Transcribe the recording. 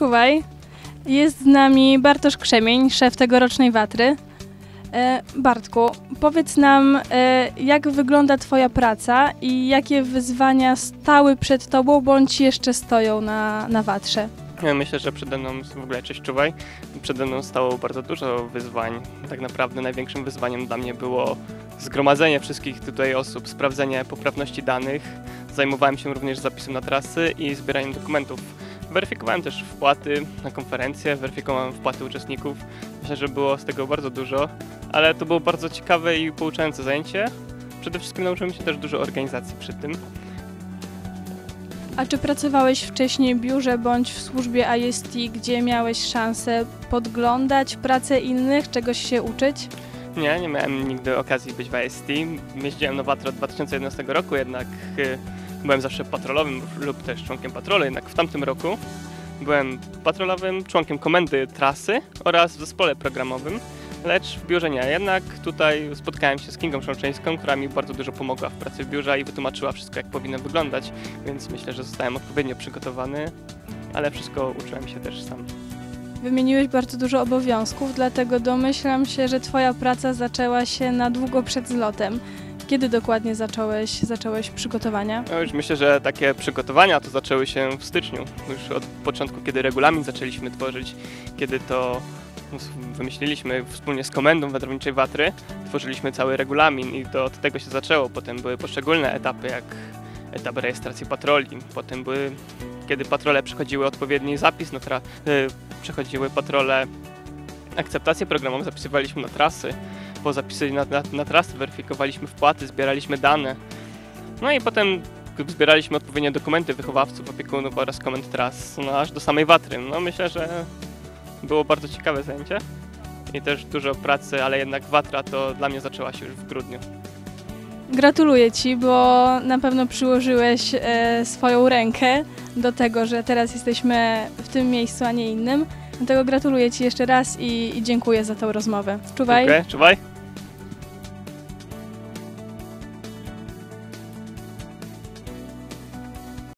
Czuwaj. Jest z nami Bartosz Krzemień, szef tegorocznej Watry. E, Bartku, powiedz nam, e, jak wygląda Twoja praca i jakie wyzwania stały przed Tobą bądź jeszcze stoją na, na Watrze? Myślę, że przede mną, w ogóle cześć czuwaj, przede mną stało bardzo dużo wyzwań. Tak naprawdę największym wyzwaniem dla mnie było zgromadzenie wszystkich tutaj osób, sprawdzenie poprawności danych. Zajmowałem się również zapisem na trasy i zbieraniem dokumentów. Weryfikowałem też wpłaty na konferencję, weryfikowałem wpłaty uczestników. Myślę, że było z tego bardzo dużo, ale to było bardzo ciekawe i pouczające zajęcie. Przede wszystkim nauczyłem się też dużo organizacji przy tym. A czy pracowałeś wcześniej w biurze bądź w służbie IST, gdzie miałeś szansę podglądać pracę innych, czegoś się uczyć? Nie, nie miałem nigdy okazji być w IST. Jeździłem na Watro od 2011 roku, jednak y, byłem zawsze patrolowym lub też członkiem patrolu, jednak w tamtym roku byłem patrolowym, członkiem komendy trasy oraz w zespole programowym, lecz w biurze nie. Jednak tutaj spotkałem się z Kingą Szączyńską, która mi bardzo dużo pomogła w pracy w biurze i wytłumaczyła wszystko, jak powinno wyglądać, więc myślę, że zostałem odpowiednio przygotowany, ale wszystko uczyłem się też sam. Wymieniłeś bardzo dużo obowiązków, dlatego domyślam się, że Twoja praca zaczęła się na długo przed zlotem. Kiedy dokładnie zacząłeś, zacząłeś przygotowania? Już myślę, że takie przygotowania to zaczęły się w styczniu, już od początku, kiedy regulamin zaczęliśmy tworzyć, kiedy to wymyśliliśmy wspólnie z komendą wędrowniczej Watry, tworzyliśmy cały regulamin i to od tego się zaczęło. Potem były poszczególne etapy, jak etap rejestracji patroli, potem były, kiedy patrole przechodziły odpowiedni zapis, na tra- y, przechodziły patrole akceptację programową, zapisywaliśmy na trasy, po zapisie na, na, na trasy weryfikowaliśmy wpłaty, zbieraliśmy dane. No i potem zbieraliśmy odpowiednie dokumenty wychowawców, opiekunów oraz komend tras, no aż do samej Watry. No myślę, że było bardzo ciekawe zajęcie i też dużo pracy, ale jednak Watra to dla mnie zaczęła się już w grudniu. Gratuluję Ci, bo na pewno przyłożyłeś e, swoją rękę do tego, że teraz jesteśmy w tym miejscu, a nie innym. Dlatego gratuluję Ci jeszcze raz i, i dziękuję za tą rozmowę. Czuwaj. Dziękuję, czuwaj.